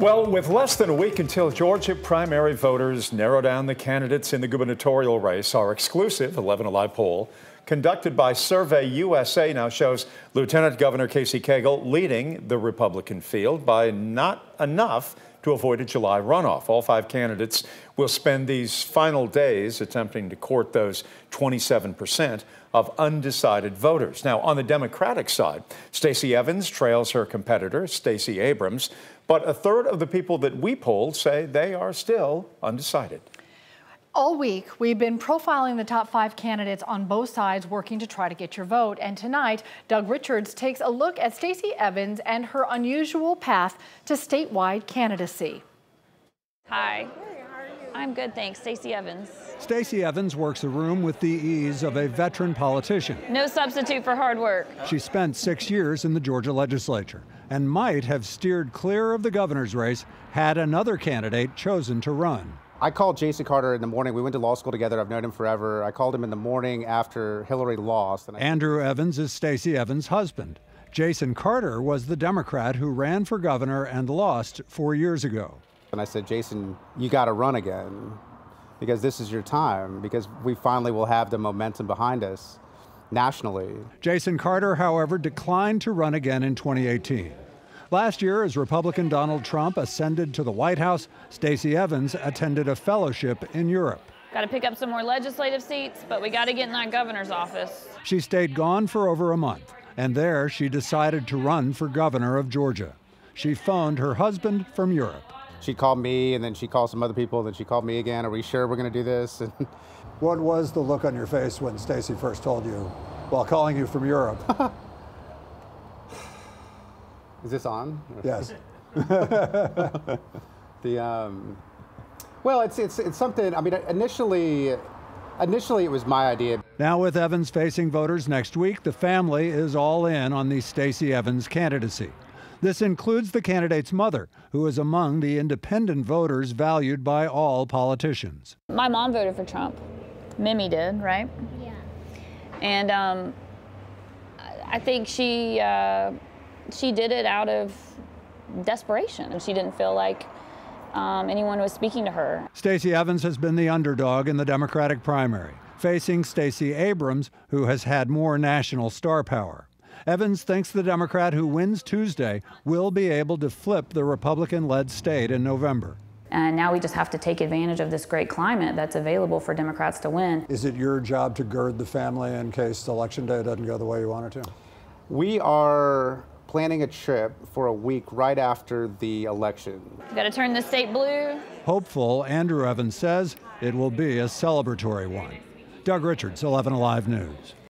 Well, with less than a week until Georgia primary voters narrow down the candidates in the gubernatorial race, our exclusive 11 Alive poll, conducted by Survey USA, now shows Lieutenant Governor Casey Cagle leading the Republican field by not enough to avoid a July runoff. All five candidates will spend these final days attempting to court those 27% of undecided voters. Now, on the Democratic side, Stacey Evans trails her competitor, Stacey Abrams, but a third of the people that we polled say they are still undecided. All week, we've been profiling the top five candidates on both sides working to try to get your vote. And tonight, Doug Richards takes a look at Stacey Evans and her unusual path to statewide candidacy. Hi. I'm good, thanks. Stacey Evans. Stacey Evans works a room with the ease of a veteran politician. No substitute for hard work. She spent six years in the Georgia legislature and might have steered clear of the governor's race had another candidate chosen to run. I called Jason Carter in the morning. We went to law school together. I've known him forever. I called him in the morning after Hillary lost. Andrew Evans is Stacey Evans' husband. Jason Carter was the Democrat who ran for governor and lost four years ago. And I said, Jason, you got to run again because this is your time, because we finally will have the momentum behind us nationally. Jason Carter, however, declined to run again in 2018. Last year, as Republican Donald Trump ascended to the White House, Stacey Evans attended a fellowship in Europe. Got to pick up some more legislative seats, but we got to get in that governor's office. She stayed gone for over a month, and there she decided to run for governor of Georgia. She phoned her husband from Europe she called me, and then she called some other people, and then she called me again. Are we sure we're going to do this? what was the look on your face when Stacey first told you, while calling you from Europe? Is this on? Yes. the um, well, it's it's it's something. I mean, initially. Initially, it was my idea. Now, with Evans facing voters next week, the family is all in on the Stacey Evans candidacy. This includes the candidate's mother, who is among the independent voters valued by all politicians. My mom voted for Trump. Mimi did, right? Yeah. And um, I think she uh, she did it out of desperation, and she didn't feel like um, anyone was speaking to her. Stacey Evans has been the underdog in the Democratic primary, facing Stacey Abrams, who has had more national star power. Evans thinks the Democrat who wins Tuesday will be able to flip the Republican led state in November. And now we just have to take advantage of this great climate that's available for Democrats to win. Is it your job to gird the family in case election day doesn't go the way you want it to? We are planning a trip for a week right after the election. Got to turn the state blue. Hopeful, Andrew Evans says it will be a celebratory one. Doug Richards, 11 Alive News.